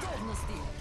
Готовности!